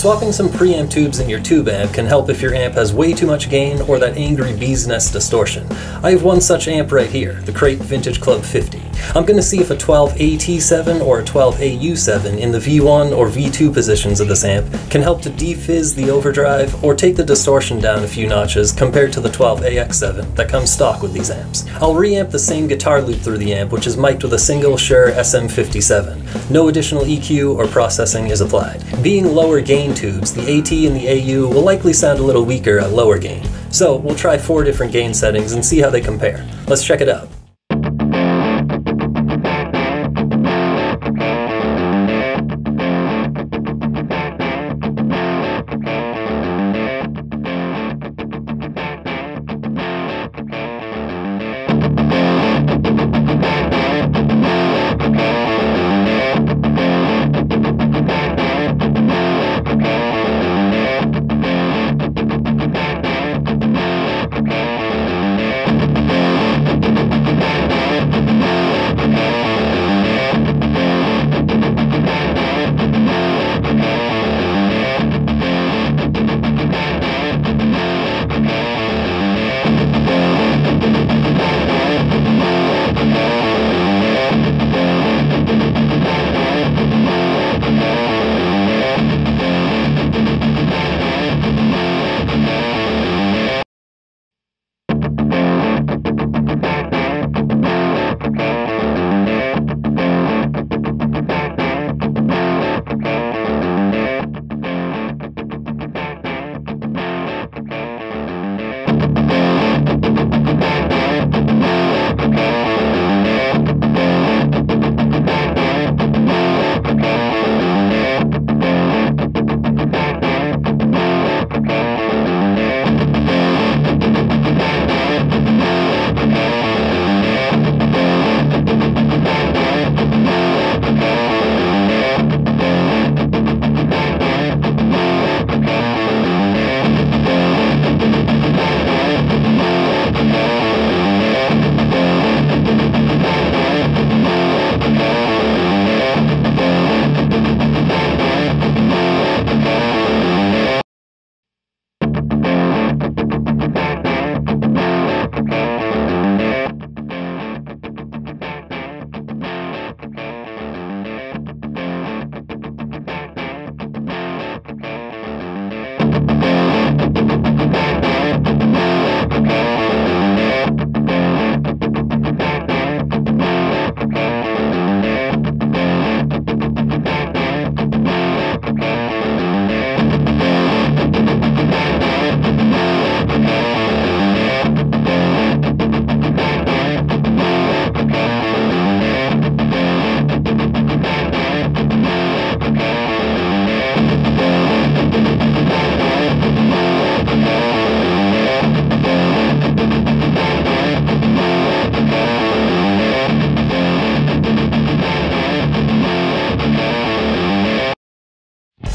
Swapping some preamp tubes in your tube amp can help if your amp has way too much gain or that angry bee's nest distortion. I have one such amp right here, the Crate Vintage Club 50. I'm going to see if a 12AT7 or a 12AU7 in the V1 or V2 positions of this amp can help to defizz the overdrive or take the distortion down a few notches compared to the 12AX7 that comes stock with these amps. I'll reamp the same guitar loop through the amp which is mic'd with a single Shure SM57. No additional EQ or processing is applied. Being lower gain tubes, the AT and the AU will likely sound a little weaker at lower gain. So we'll try four different gain settings and see how they compare. Let's check it out.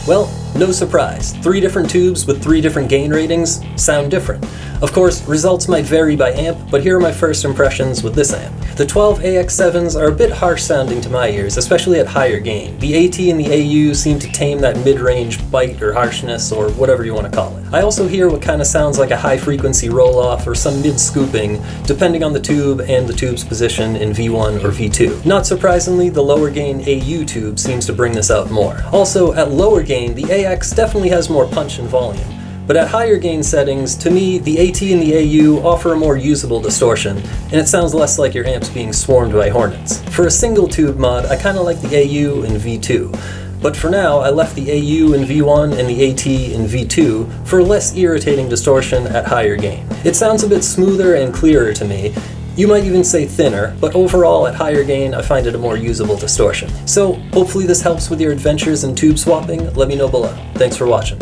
Well, no surprise, three different tubes with three different gain ratings sound different. Of course, results might vary by amp, but here are my first impressions with this amp. The 12 AX7s are a bit harsh sounding to my ears, especially at higher gain. The AT and the AU seem to tame that mid-range bite or harshness or whatever you want to call it. I also hear what kind of sounds like a high frequency roll-off or some mid-scooping, depending on the tube and the tube's position in V1 or V2. Not surprisingly, the lower gain AU tube seems to bring this out more. Also, at lower gain, the AX definitely has more punch and volume. But at higher gain settings, to me, the AT and the AU offer a more usable distortion, and it sounds less like your amp's being swarmed by hornets. For a single tube mod, I kinda like the AU and V2. But for now, I left the AU in V1 and the AT in V2 for less irritating distortion at higher gain. It sounds a bit smoother and clearer to me, you might even say thinner, but overall at higher gain I find it a more usable distortion. So hopefully this helps with your adventures in tube swapping, let me know below. Thanks for watching.